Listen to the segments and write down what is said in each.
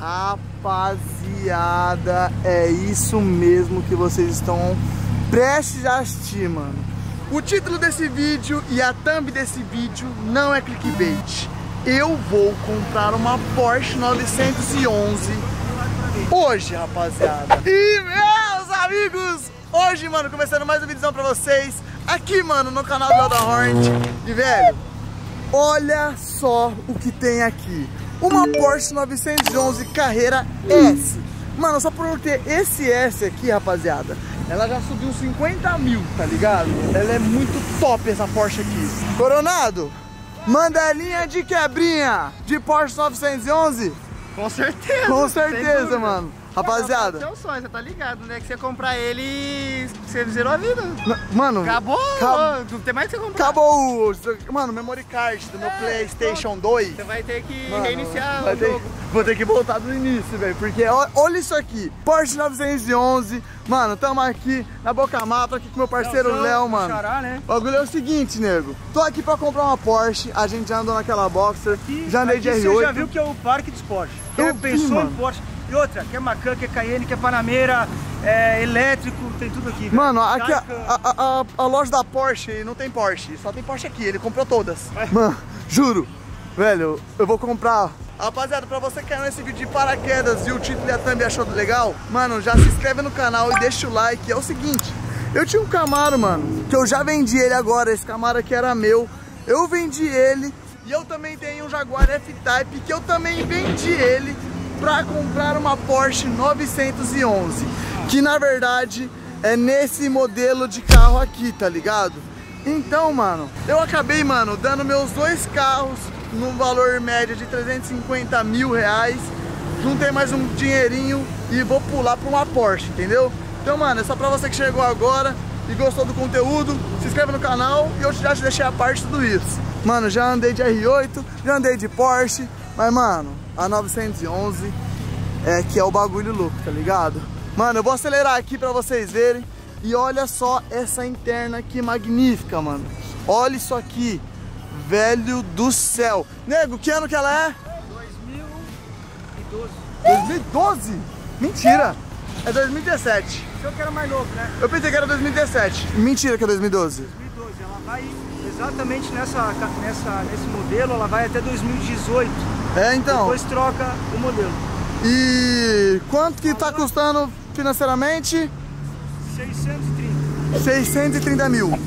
Rapaziada, é isso mesmo que vocês estão prestes a assistir, mano. O título desse vídeo e a thumb desse vídeo não é clickbait. Eu vou comprar uma Porsche 911 hoje, rapaziada. E meus amigos, hoje, mano, começando mais um vídeo pra vocês aqui, mano, no canal do Elda Hornet. E, velho, olha só o que tem aqui. Uma Porsche 911 Carreira S. Mano, só por ter esse S aqui, rapaziada, ela já subiu 50 mil, tá ligado? Ela é muito top essa Porsche aqui. Coronado, manda a linha de quebrinha de Porsche 911? Com certeza. Com certeza, mano. Rapaziada. É o sonho, você tá ligado, né? Que você comprar ele você zerou a vida. Mano. Acabou. Acabou. Não tem mais que você comprar. Acabou. Mano, memory card do meu é, PlayStation 2. Você vai ter que mano, reiniciar o ter, jogo. Vou ter que voltar do início, velho. Porque olha isso aqui. Porsche 911. Mano, tamo aqui na Boca Mata, aqui com meu parceiro Léo, mano. Xará, né? O bagulho é o seguinte, nego. Tô aqui pra comprar uma Porsche. A gente já andou naquela Boxer. Aqui, já andei de R8. Você já viu que é o parque de esporte. Eu pensou em Porsche. E outra, que é Macan, que é Cayenne, que é Panameira, é elétrico, tem tudo aqui. Velho. Mano, aqui a, a, a, a, loja da Porsche não tem Porsche, só tem Porsche aqui, ele comprou todas. É. Mano, juro, velho, eu vou comprar. Rapaziada, pra você que caiu nesse vídeo de paraquedas e o título e a thumb achou legal, mano, já se inscreve no canal e deixa o like. É o seguinte, eu tinha um Camaro, mano, que eu já vendi ele agora, esse Camaro aqui era meu. Eu vendi ele e eu também tenho um Jaguar F-Type que eu também vendi ele para comprar uma Porsche 911, que na verdade é nesse modelo de carro aqui, tá ligado? Então, mano, eu acabei, mano, dando meus dois carros no valor médio de 350 mil reais, juntei mais um dinheirinho e vou pular para uma Porsche, entendeu? Então, mano, é só pra você que chegou agora e gostou do conteúdo, se inscreve no canal e eu já te deixei a parte de tudo isso. Mano, já andei de R8, já andei de Porsche, mas, mano, a 911 é que é o bagulho louco, tá ligado? Mano, eu vou acelerar aqui pra vocês verem. E olha só essa interna que magnífica, mano. Olha isso aqui. Velho do céu. Nego, que ano que ela é? 2012. 2012? Mentira. É 2017. Eu que era mais novo, né? Eu pensei que era 2017. Mentira que é 2012. 2012. Ela vai exatamente nessa, nessa, nesse modelo, ela vai até 2018. É, então. Depois troca o modelo. E quanto que tá custando financeiramente? 630. 630 mil.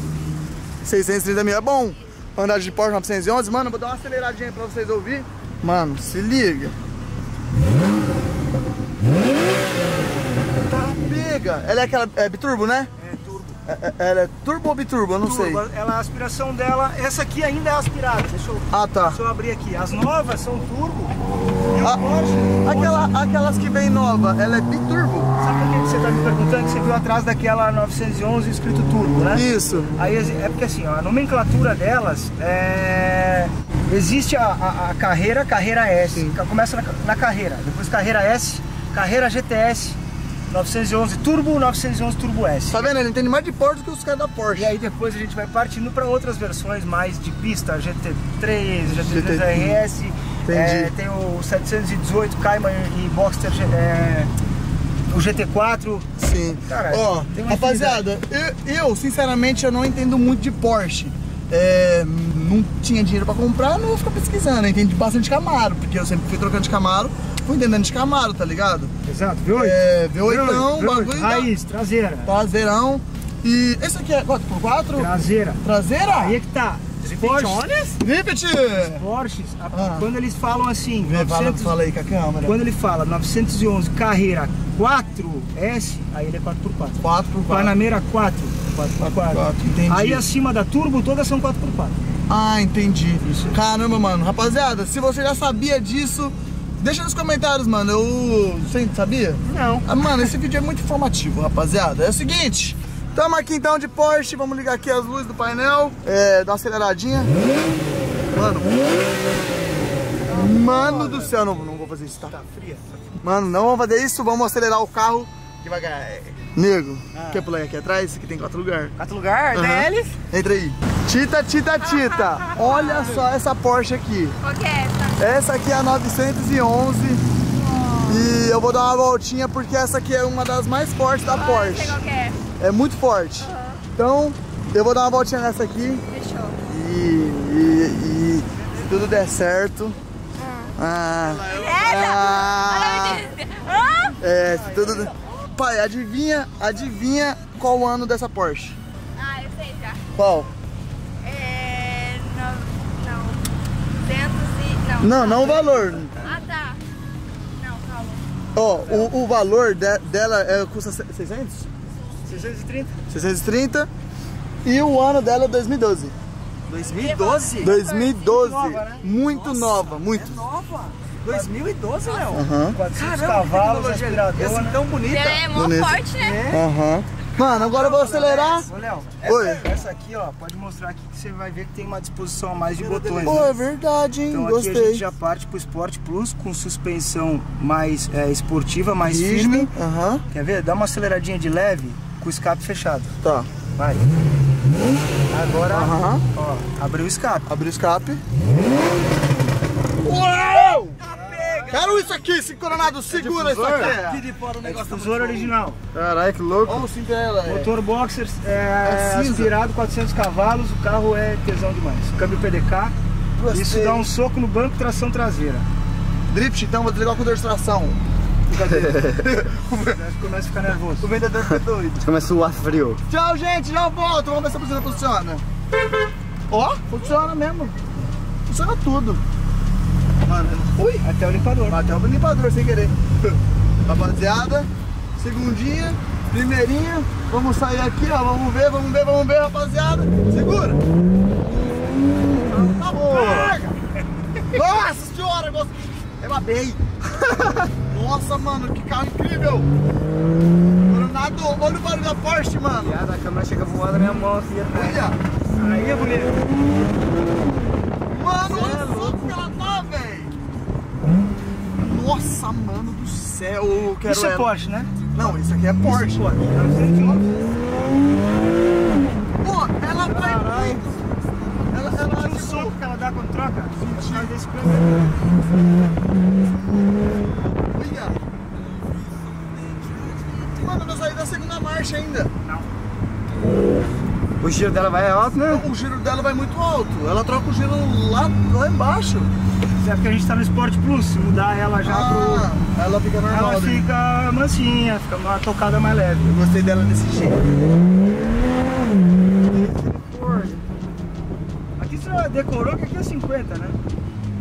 630 mil é bom. Andar de Porsche 911. Mano, vou dar uma aceleradinha pra vocês ouvir. Mano, se liga. Tá pega. Ela é aquela é biturbo, né? É, é, ela é turbo ou biturbo? Eu não turbo. sei. Ela, a aspiração dela, essa aqui ainda é aspirada. Deixa eu, ah, tá. deixa eu abrir aqui. As novas são turbo. Ah, Porsche, aquela, aquelas que vem nova, ela é biturbo? Sabe por que você está me perguntando? Você viu atrás daquela 911 escrito turbo, né? Isso. Aí é porque assim, ó, a nomenclatura delas é... Existe a, a, a carreira, carreira S. Sim. Começa na, na carreira, depois carreira S, carreira GTS, 911 Turbo, 911 Turbo S. Tá vendo? Ele entende mais de Porsche do que os caras da Porsche. E aí depois a gente vai partindo para outras versões mais de pista, GT3, GT3 RS, é, tem o 718 Cayman e Boxster é, o GT4. Sim. Cara, Ó, rapaziada, eu, eu, sinceramente eu não entendo muito de Porsche. É, não tinha dinheiro para comprar, não vou ficar pesquisando. Eu entendo bastante Camaro, porque eu sempre fui trocando de Camaro fui entendendo de Camaro, tá ligado? Exato, V8. É, V8, não, bagulho. Raiz, traseira. Traseirão. E esse aqui é 4x4? Traseira. Traseira? Aí é que tá. Porsches. Rivet! Porsches, ah. quando eles falam assim. Vê, 900, fala aí com a câmera. Quando ele fala 911 carreira 4S, aí ele é 4x4. 4x4. Panamera 4. 4x4. Entendi. Aí acima da Turbo todas são 4x4. Ah, entendi. Isso. Caramba, mano. Rapaziada, se você já sabia disso, Deixa nos comentários, mano. Eu. Você sabia? Não. Ah, mano, esse vídeo é muito informativo, rapaziada. É o seguinte. Tamo aqui então de Porsche. Vamos ligar aqui as luzes do painel. É, dar uma aceleradinha. Mano. Mano do céu, não, não vou fazer isso, tá? Tá fria. Mano, não vamos fazer isso. Vamos acelerar o carro devagar. Nego, ah. quer pular aqui atrás? Aqui tem quatro lugares. Quatro lugares? Uhum. Deles? Entra aí. Tita, tita, tita. Olha só essa Porsche aqui. Qual que é essa? Essa aqui é a 911. eu vou dar uma voltinha porque essa aqui é uma das mais fortes da sei Porsche. qual que é. É muito forte. Aham. Então, eu vou dar uma voltinha nessa aqui Fechou. e, e- e se tudo der certo. Ah, Ah. Ah! é, se tudo. Pai, adivinha, adivinha qual o ano dessa Porsche? Ah, eu sei já. Qual? É. Não. Não. 200 e. Não. Não, o valor. Ah, tá. Não, calma. Ó, o, o valor de- dela é, custa 600? 630? 630 e o ano dela é 2012. 2012? 2012. Nova, né? Muito Nossa, nova, muito. É nova. 2012, Léo. Aham. 400 Caramba, cavalos, tecnologia aspiradora. assim tão bonita. Ela é mó Bonito. forte, né? Aham. Mano, agora eu vou acelerar. Ô, Léo, Oi. essa, essa aqui, ó, pode mostrar aqui que você vai ver que tem uma disposição a mais de botões. Pô, né? é verdade, hein? Então aqui a Gostei. gente já parte pro Sport Plus com suspensão mais é, esportiva, mais Rígido. firme. Aham. Quer ver? Dá uma aceleradinha de leve com o escape fechado. Tá. Vai. Agora, Aham. ó, abriu o escape. Abriu o escape. Uau! Quero isso aqui, esse coronado. Segura isso aqui. de fora o É negócio original. Caralho, que louco. Olha o cinto dela. é. Motor boxer é, É aspirado, 400 cavalos, o carro é tesão demais. Câmbio PDK, Gostei. isso dá um soco no banco, tração traseira. Drift, então vou desligar o controle de tração. Começa a ficar nervoso. O vendedor fica doido. Começa a suar frio. Tchau, gente. Já volto. Vamos ver se a buzina funciona. Ó, funciona mesmo. Funciona tudo. Mano. Até o limpador. Bateu o limpador sem querer. Rapaziada, segundinha, primeirinha. Vamos sair aqui, ó. Vamos ver, vamos ver, vamos ver, rapaziada. Segura. Tá bom. Nossa senhora, gosto. Eu babei. Nossa, mano, que carro incrível. Coronado, olha o barulho da Porsche, mano. A câmera chega voando na minha mão assim. Olha. Aí é bonito. Mano, olha o soco que ela tá, velho. Nossa, mano do céu. Quero Isso é ela. Porsche, né? Não, isso aqui é Porsche. Porsche. 911. Pô, ela vai muito. Ela, ela, um tipo, soco que ela dá quando troca? Atrás desse câmbio. olha. Mano, eu saí da segunda marcha ainda. O giro dela vai alto, né? O giro dela vai muito alto. Ela troca o giro lá, lá embaixo. É porque a gente tá no Sport Plus, se mudar ela já pro... Ah, ela fica normal. Ela né? fica mansinha, fica uma tocada mais leve. Eu gostei dela desse jeito. Aqui você decorou que aqui é 50, né?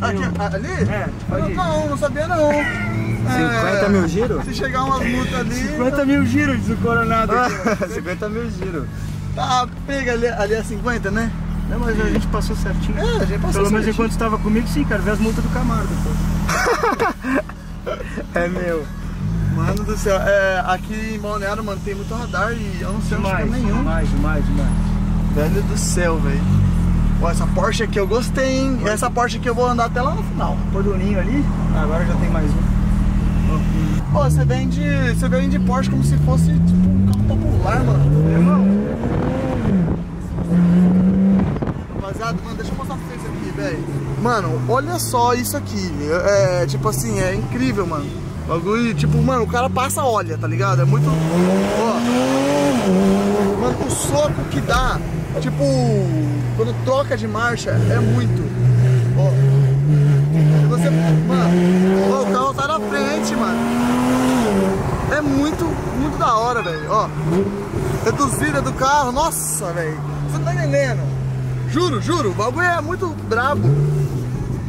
Aqui, ali? É, pode ir. Não, não sabia não. 50 mil giro? Se chegar umas multas ali. 50 mil giros do Coronado aqui. ó. 50 mil giro. Tá, pega ali, ali é 50, né? Não, mas a gente passou certinho. É, a gente passou Pelo menos enquanto estava comigo, sim, quero ver as multas do Camargo depois. É meu. Mano do céu, é, aqui em Balneário, mano, tem muito radar e eu não sei onde Demais, nenhum. demais, demais, demais. Velho do céu, velho. Essa Porsche aqui eu gostei, hein? Essa Porsche aqui eu vou andar até lá no final. Pôr do ninho ali, agora já tem mais um. Pô, você vende, você vende Porsche como se fosse tipo popular, mano. Irmão, Rapaziada, mano, deixa eu mostrar pra vocês aqui, velho. Mano, olha só isso aqui. É, tipo assim, é incrível, mano. Bagulho, tipo, mano, o cara passa olha, tá ligado? É muito. Ó. Mano, o soco que dá, tipo, quando troca de marcha, é muito. Ó. Você. Mano, ó, o carro tá na frente, mano. É muito, muito da hora, velho. Ó. Reduzida do carro, nossa, velho. Você não tá entendendo. Juro, juro, o bagulho é muito brabo.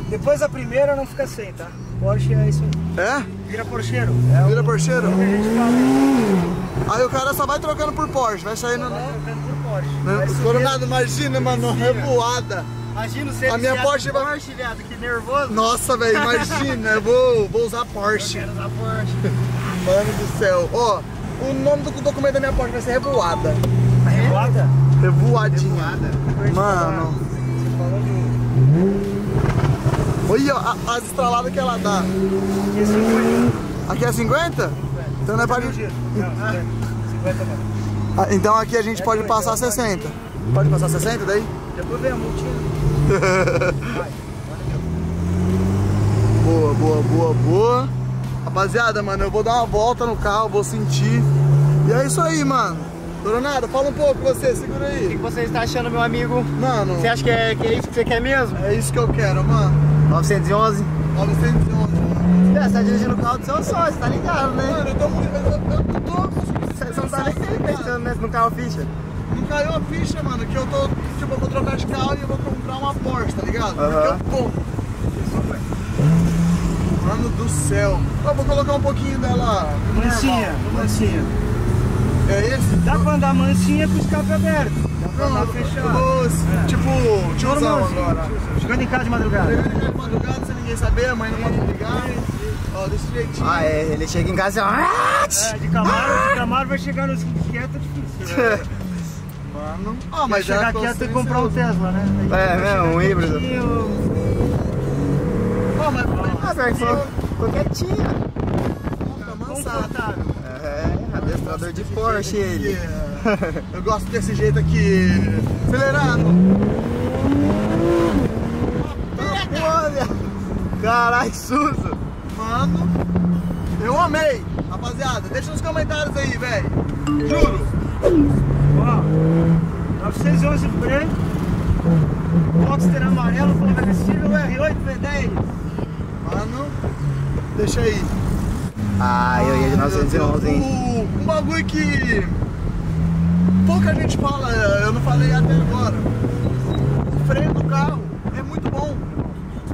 depois da primeira não fica sem, tá? Porsche é isso aí. É? Vira Porscheiro. É o Vira Porscheiro? que a gente fala. Aí o cara só vai trocando por Porsche, vai saindo. Vai trocando por Porsche. Né? Coronado, imagina, mano, revoada. Imagina você A minha Porsche vai- Porsche, viado, que nervoso. Nossa, velho, imagina, eu vou, vou usar Porsche. Quero usar Porsche. Mano do céu. Ó, o nome do documento da minha Porsche vai ser Revoada. Arrebata? Revoadinha. Mano, Você falou de um. olha a- as estraladas que ela dá. Esse foi Aqui é 50? Então não é pra... Não, 50 não. Ah, Então aqui a gente pode passar 60. Pode passar 60 daí? Depois vem a multinha. Vai. Boa, boa, boa, boa. Rapaziada, mano, eu vou dar uma volta no carro, vou sentir. E é isso aí, mano. Doronado, fala um pouco você, segura O que aí. você está achando, meu amigo? Mano, Você acha que é, que é isso que você quer mesmo? é isso que eu quero, mano. 911? 911, mano. É, você tá dirigindo o carro do seu sócio, tá ligado, né? Mano, eu tô muito. Eu, eu, eu tô. Você não tá nem pensando nesse- no carro ficha. Não caiu a ficha, mano, que eu tô. Tipo, eu vou trocar de carro e eu vou comprar uma Porsche, tá ligado? Porque Aham. eu tô. Do céu. Eu vou colocar um pouquinho dela. Mansinha, mansinha. É esse? Dá pra andar mansinha com o escape aberto. Dá pra Não, andar fechado. vou, tipo, tiozão agora. Chegando em casa de madrugada. De madrugada sem ninguém saber, a mãe não pode ligar. Ó, desse jeitinho. Ah, é, ele chega em casa e "Ah, É, de Camaro, de Camaro vai chegar nos quieto é difícil. Mano. Ó, Mas mas chegar e consciência. comprar um Tesla, né? Aí É, né, um híbrido. mas Ah, pior que ficou, quietinha. Confortável. É, adestrador de Porsche ele. Eu gosto desse jeito aqui. Acelerando. Olha! Caralho, que susto! Mano, eu amei. Rapaziada, deixa nos comentários aí, velho. Juro. Ó, 911 branco, Boxster amarelo, conversível R8 V10. Mano, deixa aí. Ah, eu ia de 911, hein? O- Um bagulho que pouca gente fala, eu não falei até agora. O freio do carro é muito bom.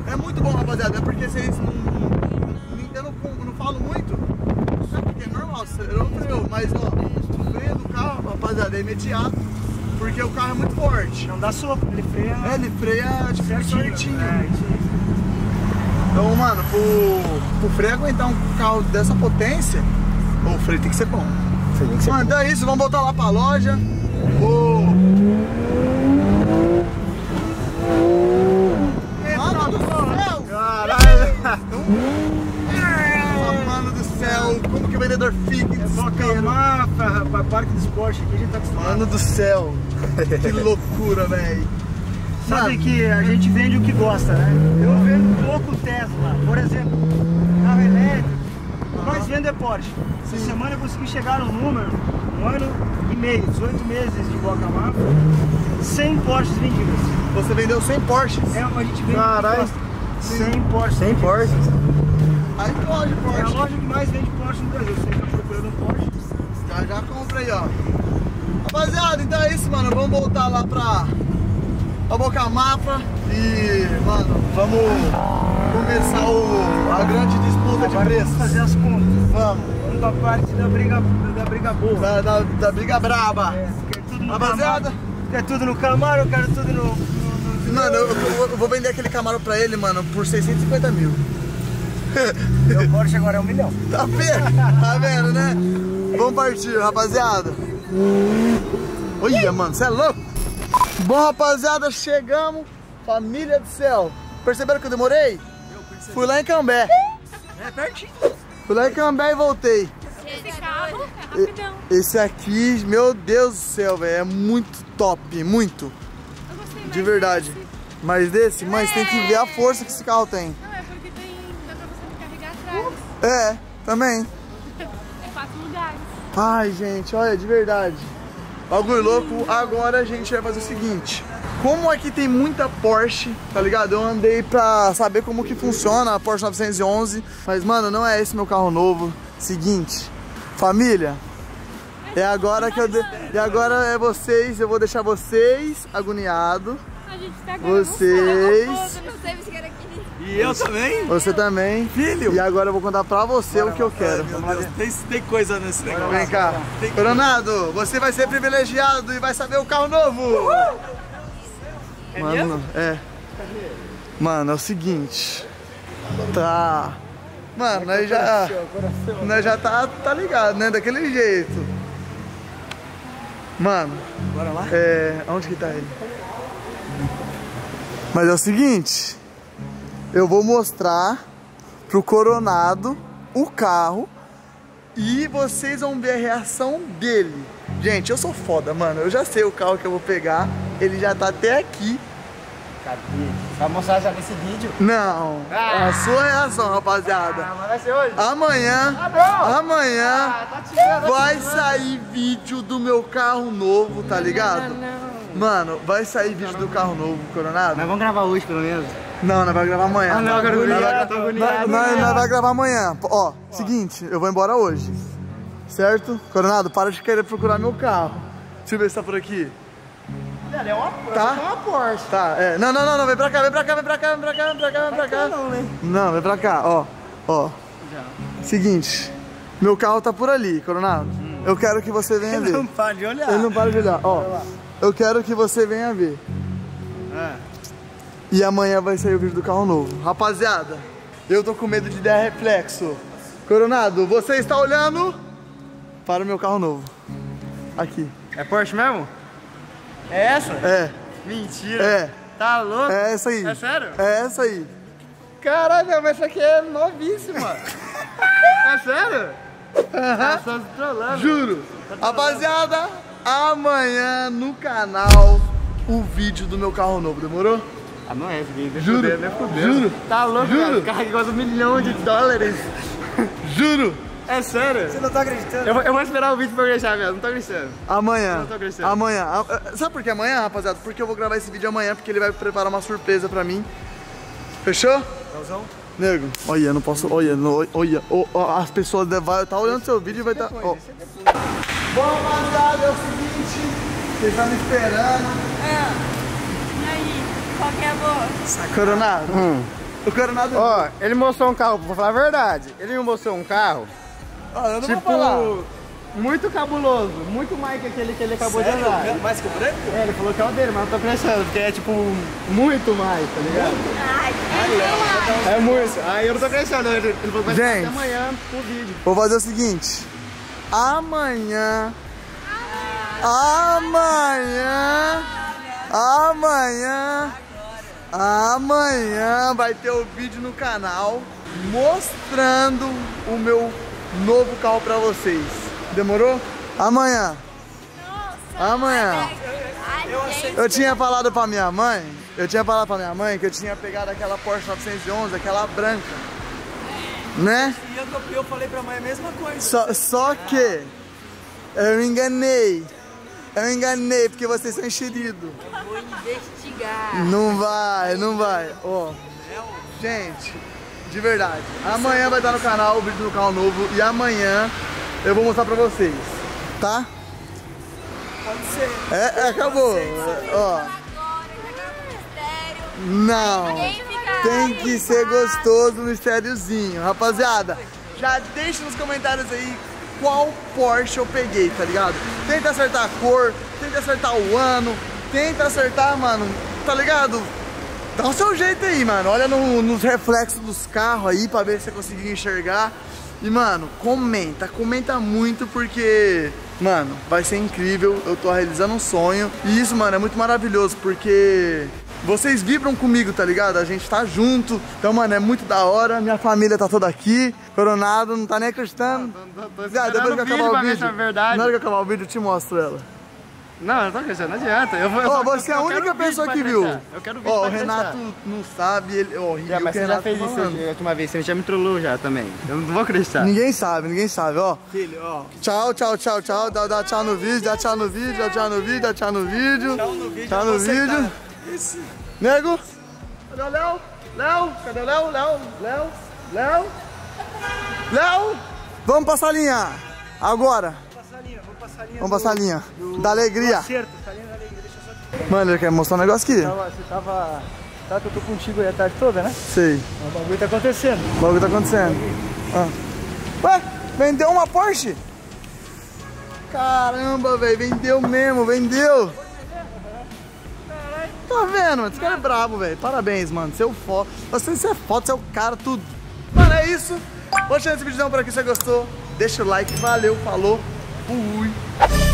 É muito bom, rapaziada. É porque vocês não. não- Eu não, não falo muito. É porque é normal, eu não freio, mas ó, o freio do carro, rapaziada, é imediato. Porque o carro é muito forte. Não dá soco, ele freia É, ele freia tipo certinho. certinho. É. Então, mano, pro, pro freio aguentar um carro dessa potência, o freio tem que ser bom. Tem que ser- Mano, então é isso, vamos voltar lá pra loja. Vou. Mano do céu! Caralho! Mano do céu, como que o vendedor fica em É só desespero? acalmar pra, pra parque de esporte aqui, a gente tá acostumado. Mano do céu, que loucura, velho. Sabe que a gente vende o que gosta, né? Eu vendo pouco Tesla, por exemplo, carro elétrico, o que mais vendo é Porsche. Essa semana eu consegui chegar no número, um ano e meio, 18 meses de Boca Mafra, 100 Porsches vendidas. Você vendeu 100 Porsches. É, a gente vende Caralho. o que gosta. 100 Porsches. Sem Porsche? Aí pode, É a Porsche. loja que mais vende Porsche no Brasil. Você está procurando um Porsche? Já já compra aí, ó. Rapaziada, então é isso, mano. Vamos voltar lá pra, pra Boca Mafra e, mano, vamos começar o, a grande disputa de preços. vamos fazer as contas. Vamos. Vamos pra parte da briga, da briga boa. Da, da, da briga braba. É, no Rapaziada. Camaro, quer tudo no Camaro, eu quero tudo no... no- no- Mano, eu, eu- eu vou vender aquele Camaro pra ele, mano, por 650 mil. Meu Porsche agora é um milhão. Tá vendo? Tá vendo, né? Vamos partir, rapaziada. Olha, mano, você é louco? Bom, rapaziada, chegamos. Família do céu. Perceberam que eu demorei? Fui lá em Cambé. É pertinho. Fui lá em Cambé e voltei. Esse carro é rapidão. Esse aqui, meu Deus do céu, velho, é muito top, muito. Eu gostei mais De verdade. desse. Mas desse, mãe, você tem que ver a força que esse carro tem. Não, é porque tem. dá pra você carregar atrás. É, também. É quatro lugares. Ai, gente, olha, de verdade. Bagulho louco, agora a gente vai fazer o seguinte. Como aqui tem muita Porsche, tá ligado? Eu andei pra saber como que funciona a Porsche 911. Mas, mano, não é esse meu carro novo. Seguinte, família, é agora que eu... De... E agora é vocês, eu vou deixar vocês agoniados. A gente tá Vocês. E eu também? Você também. Filho? E agora eu vou contar pra você o que eu quero. Meu Deus, tem, tem coisa nesse negócio. Vem cá. Tem- Coronado, você vai ser privilegiado e vai saber o carro novo. Mano, é. Mano, é o seguinte. Tá. Mano, nós já. Nós já tá, tá ligado, né? Daquele jeito. Mano. Bora lá? É. Onde que tá ele? Mas é o seguinte. Eu vou mostrar pro Coronado o carro e vocês vão ver a reação dele. Gente, eu sou foda, mano. Eu já sei o carro que eu vou pegar. Ele já tá até aqui. Cadê? Vai mostrar já nesse vídeo. Não. A sua reação, rapaziada. Ah, mas vai ser hoje? Amanhã, não. amanhã tá tirando. vai sair vídeo do meu carro novo, tá ligado? Mano, vai sair vídeo do carro novo, Coronado? Mas vamos gravar hoje, pelo menos. Não, nós vai gravar amanhã. Ah, não, eu Nós agoniado, gra- tô nós- agoniado. Nós nós vai gravar amanhã. Ó, seguinte, eu vou embora hoje. Certo? Coronado, para de querer procurar meu carro. Deixa eu ver se tá por aqui. É uma, Tá? é uma Porsche. Tá, é. Não, não, não, não, vem pra cá, vem pra cá, vem pra cá, vem pra cá, vem pra cá, vem pra cá. Não, né? Não, vem pra cá, ó. Ó. Seguinte, meu carro tá por ali, Coronado. Eu quero que você venha ver. Não para de olhar. Ele não para de olhar, ó. Eu quero que você venha ver. Ah. E amanhã vai sair o vídeo do carro novo. Rapaziada, eu tô com medo de dar reflexo. Coronado, você está olhando para o meu carro novo. Aqui. É Porsche mesmo? É essa? É, Mentira. é. Tá louco? É essa aí. É sério? É essa aí. Caralho, mas essa aqui é novíssima. é sério? Se trolando. Juro. Rapaziada, amanhã no canal o vídeo do meu carro novo. Demorou? Ah, não é nem Juro. fudendo. Juro. Tá louco, Juro. cara? O carro aqui custa um milhão de dólares. Juro. É sério? Você não tá acreditando? Eu, vou- eu vou esperar o vídeo pra eu deixar mesmo, não tô acreditando. Amanhã. Eu não tô acreditando. Amanhã. A- a- Sabe por que amanhã, rapaziada? Porque eu vou gravar esse vídeo amanhã, porque ele vai preparar uma surpresa pra mim. Fechou? Nego, olha, eu não posso. Olha, não, olha, ó, ó, as pessoas devem estar olhando seu vídeo e vai estar. ó. Bom, rapaziada, é o seguinte, vocês estão me esperando. E aí, qual que é a boa? Coronado. O Coronado. Ó, ele mostrou um carro, vou falar a verdade. Ele me mostrou um carro, Ó, eu não tipo, vou falar. muito cabuloso. Muito mais que aquele que ele acabou de andar. Mais que o branco? É, ele falou que é o dele, mas não tô pensando, porque é tipo, muito mais, tá ligado? Ai, é É muito. Aí eu não tô acreditando. Ele falou que vai Gente. até amanhã pro vídeo. Vou fazer o seguinte. Amanhã. Amanhã. Amanhã. Amanhã vai ter o vídeo no canal mostrando o meu novo carro pra vocês. Demorou? Amanhã. Amanhã. Ai, Eu tinha falado pra minha mãe, eu tinha falado pra minha mãe que eu tinha pegado aquela Porsche 911, aquela branca. Né? E eu, eu falei pra mãe a mesma coisa. Só, só que eu me enganei. Eu me enganei porque vocês são enxeridos. vou investigar. Não vai, não vai. Ó, gente, de verdade. Amanhã vai estar no canal o vídeo do carro novo e amanhã eu vou mostrar pra vocês. Tá? Pode ser. É, é, acabou. Ó, não. Tem que ser gostoso o mistériozinho. Rapaziada, já deixa nos comentários aí qual Porsche eu peguei, tá ligado? Tenta acertar a cor, tenta acertar o ano, tenta acertar, mano, tá ligado? Dá o seu jeito aí, mano. Olha no- nos reflexos dos carros aí pra ver se você conseguiu enxergar. E, mano, comenta, comenta muito porque, mano, vai ser incrível. Eu tô realizando um sonho. E isso, mano, é muito maravilhoso porque vocês vibram comigo, tá ligado? A gente tá junto. Então, mano, é muito da hora. Minha família tá toda aqui. Coronado, não tá nem acreditando. Tô Já, depois que esperando o acabar se vídeo. é verdade. Na hora que acabar o vídeo, eu te mostro ela. Não, eu não tô acreditando, não adianta. Eu vou, só- você é a única pessoa que viu. Eu quero vídeo Ó, pra o Renato acreditar. não sabe, ele. Ó, riu Já, o mas o você já Renato fez tá isso falando. a última vez, você já me trollou já também. Eu não vou acreditar. Ninguém sabe, ninguém sabe, ó. Filho, ó. Tchau, tchau, tchau, tchau. Dá, dá tchau no vídeo, dá tchau no vídeo, dá tchau no vídeo, dá tchau no vídeo. Tchau no vídeo. Tchau no aceitar. vídeo. Isso. Nego? Cadê o Léo? Léo? Cadê o Léo? Léo? Léo? Léo? Léo? Vamos pra salinha. Agora. Vamos pra salinha. Da alegria. Acerto, salinha da alegria. Só Mano, ele quer mostrar um negócio aqui. Tava- Você tava. Tá que eu tô contigo aí a tarde toda, né? Sei. O bagulho tá acontecendo. O bagulho tá acontecendo. Ah. Ué, vendeu uma Porsche? Caramba, velho, vendeu mesmo, vendeu. Tá vendo, mano? Esse cara é brabo, velho. Parabéns, mano. Seu foto. Você, você é foto, você é o cara, tudo. Mano, é isso. Vou deixar esse vídeo por aqui se você gostou. Deixa o like, valeu, falou. Fui.